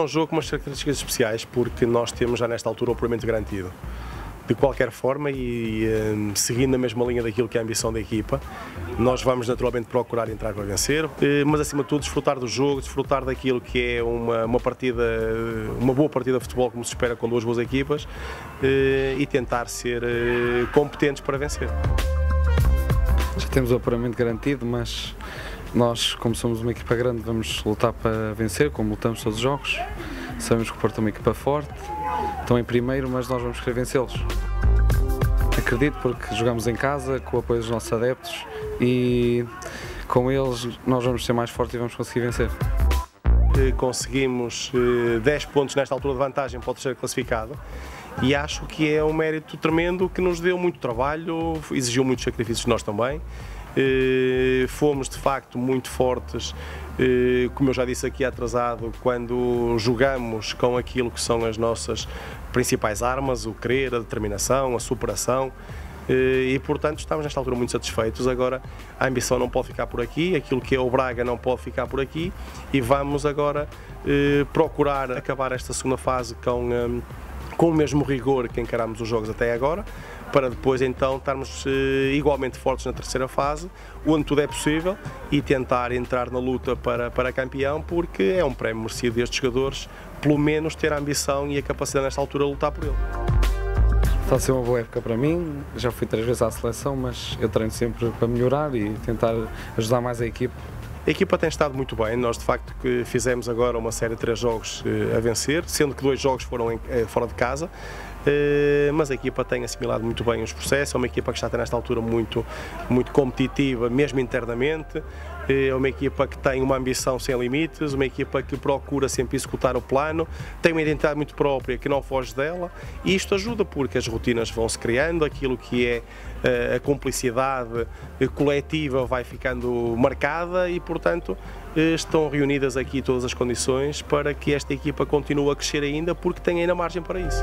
é um jogo com umas características especiais porque nós temos já nesta altura o apuramento garantido. De qualquer forma, e uh, seguindo a mesma linha daquilo que é a ambição da equipa, nós vamos naturalmente procurar entrar para vencer, uh, mas acima de tudo desfrutar do jogo, desfrutar daquilo que é uma, uma partida, uma boa partida de futebol, como se espera com duas boas equipas, uh, e tentar ser competentes para vencer. Já temos o apuramento garantido, mas nós, como somos uma equipa grande, vamos lutar para vencer, como lutamos todos os jogos. Sabemos que o Porto é uma equipa forte, estão em primeiro, mas nós vamos querer vencê-los. Acredito porque jogamos em casa, com o apoio dos nossos adeptos e com eles nós vamos ser mais fortes e vamos conseguir vencer. Conseguimos 10 eh, pontos nesta altura de vantagem para o terceiro classificado e acho que é um mérito tremendo que nos deu muito trabalho, exigiu muitos sacrifícios de nós também. Eh, fomos de facto muito fortes, eh, como eu já disse aqui atrasado, quando jogamos com aquilo que são as nossas principais armas, o querer, a determinação, a superação. Eh, e portanto estamos nesta altura muito satisfeitos. Agora a ambição não pode ficar por aqui, aquilo que é o Braga não pode ficar por aqui e vamos agora procurar acabar esta segunda fase com, com o mesmo rigor que encaramos os jogos até agora para depois então estarmos eh, igualmente fortes na terceira fase, onde tudo é possível e tentar entrar na luta para, para campeão, porque é um prémio merecido destes jogadores, pelo menos ter a ambição e a capacidade nesta altura de lutar por ele. Está a ser uma boa época para mim, já fui três vezes à seleção, mas eu treino sempre para melhorar e tentar ajudar mais a equipe. A equipa tem estado muito bem, nós de facto fizemos agora uma série de três jogos eh, a vencer, sendo que dois jogos foram eh, fora de casa, mas a equipa tem assimilado muito bem os processos, é uma equipa que está até nesta altura muito, muito competitiva, mesmo internamente, eh, é uma equipa que tem uma ambição sem limites, uma equipa que procura sempre executar o plano, tem uma identidade muito própria que não foge dela e isto ajuda porque as rotinas vão se criando, aquilo que é eh, a cumplicidade coletiva vai ficando marcada e, portanto, estão reunidas aqui todas as condições para que esta equipa continue a crescer ainda porque tem ainda margem para isso.